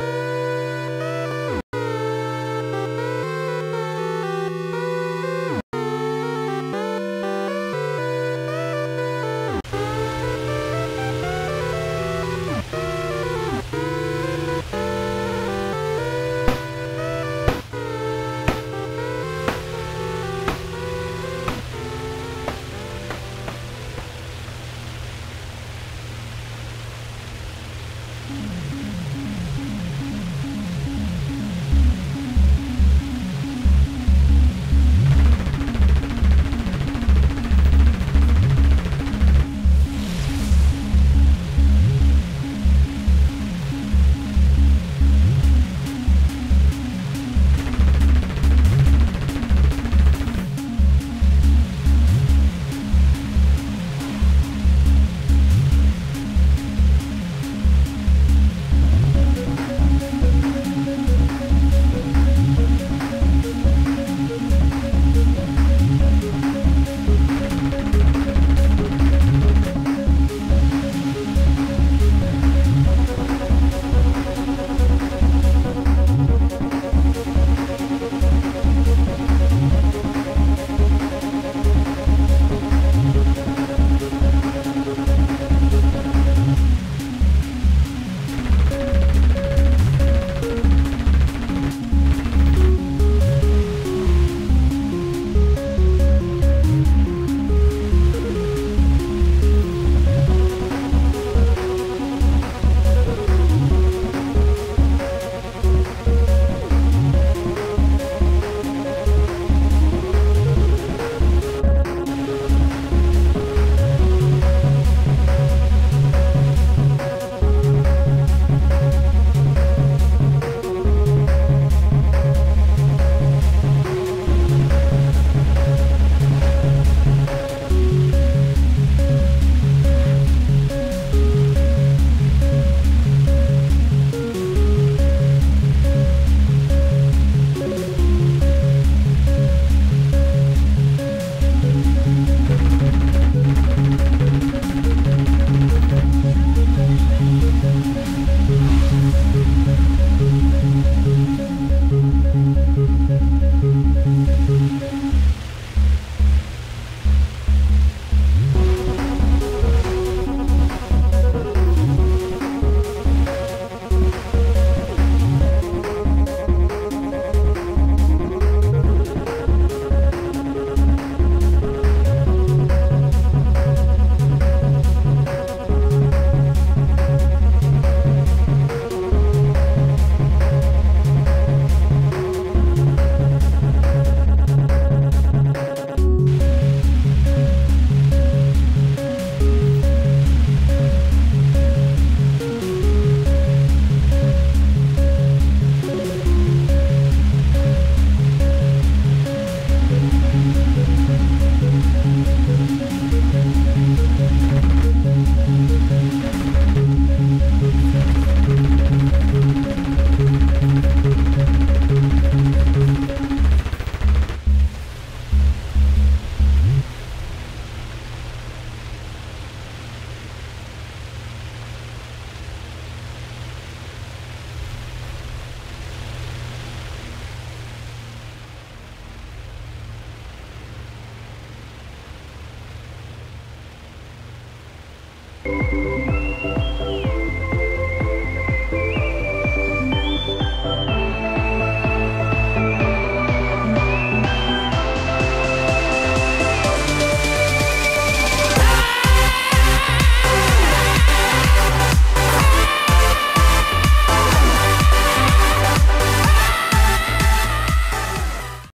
Música